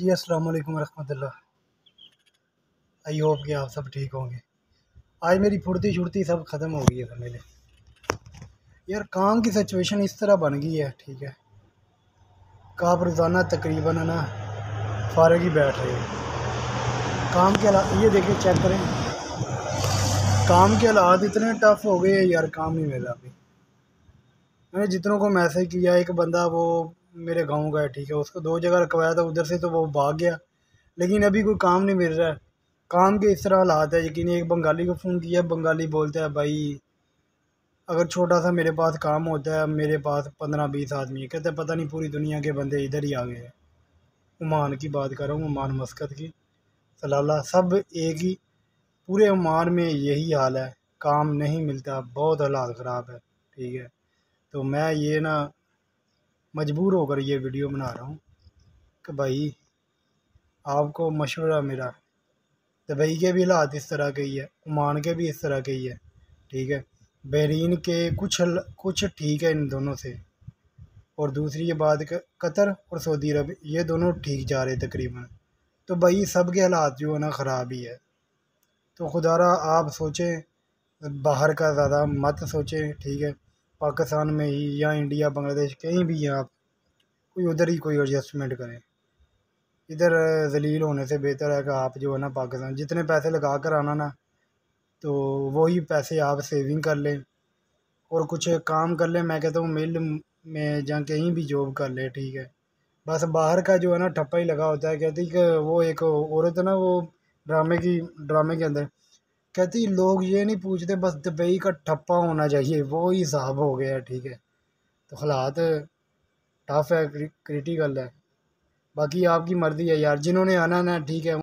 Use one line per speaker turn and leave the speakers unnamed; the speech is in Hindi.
जी, अस्सलाम वालेकुम रहमतुल्लाह आई होप कि आप सब ठीक होंगे। आज मेरी फुर्ती छुड़ती सब ख़त्म हो गई है मेरे यार, काम की सिचुएशन इस तरह बन गई है, ठीक है। कि आप रोज़ाना तकरीबन है ना, फारग ही बैठ रहे हैं। काम के हालात, ये देखिए चेक करें। काम के हालात इतने टफ हो गए यार, काम नहीं मिल अभी। मैंने जितनों को मैसेज किया, एक बंदा वो मेरे गाँव का है, ठीक है। उसको दो जगह रखवाया था, उधर से तो वो भाग गया। लेकिन अभी कोई काम नहीं मिल रहा है। काम के इस तरह हालात है, यकीन एक बंगाली को फ़ोन किया, बंगाली बोलता है, भाई, अगर छोटा सा मेरे पास काम होता है, मेरे पास पंद्रह बीस आदमी है। कहते पता नहीं, पूरी दुनिया के बंदे इधर ही आ गए हैं। ओमान की बात कर रहा हूँ ओमान मस्कत की। सलाला, सब एक ही, पूरे ओमान में यही हाल है। काम नहीं मिलता, बहुत हालात ख़राब है, ठीक है। तो मैं ये ना मजबूर होकर ये वीडियो बना रहा हूँ कि भाई आपको मशवरा मेरा, दुबई के भी हालात इस तरह के ही है, ओमान के भी इस तरह के ही है, ठीक है? बहरीन के कुछ कुछ ठीक है इन दोनों से। और दूसरी ये बात कतर और सऊदी अरब, ये दोनों ठीक जा रहे तकरीबन। तो भाई सब के हालात जो है ना ख़राब ही है। तो खुदारा, आप सोचें, बाहर का ज़्यादा मत सोचें, ठीक है? पाकिस्तान में ही या इंडिया, बांग्लादेश, कहीं भी हैं आप कोई उधर ही कोई एडजस्टमेंट करें। इधर, जलील होने से बेहतर है कि आप जो है ना पाकिस्तान, जितने पैसे लगा कर आना ना तो वही पैसे आप सेविंग कर लें। और कुछ काम कर लें, मैं कहता हूँ मिल में जहाँ कहीं भी जॉब कर ले, ठीक है। बस बाहर का जो है ना ठप्पा ही लगा होता है, कहती कि वो एक औरत है ना, वो ड्रामे की ड्रामे के अंदर कहती, लोग ये नहीं पूछते, बस दुबई का ठप्पा होना चाहिए, वो ही हिसाब हो गया, ठीक है। तो हालात टफ है क्रिटिकल है। बाकी आपकी मर्ज़ी है यार, जिन्होंने आना ना, ठीक है